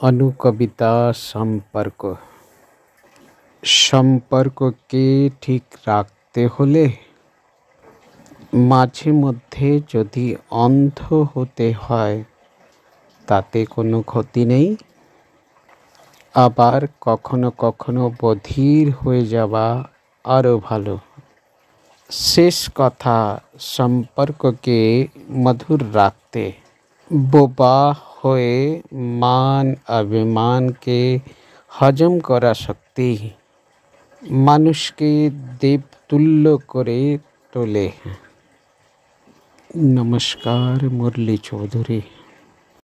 অনুকবিতা সম্পর্ক। সম্পর্ককে ঠিক রাখতে হলে মাঝে মধ্যে যদি অন্ধ হতে হয়, তাতে কোনো ক্ষতি নেই। আবার কখনো কখনো বধির হয়ে যাওয়া আরও ভালো। শেষ কথা, সম্পর্ককে মধুর রাখতে। বোবা হয়ে মান অভিমানকে হজম করা শক্তি মানুষকে দেবতুল্য করে তোলে নমস্কার মুরলী চৌধুরী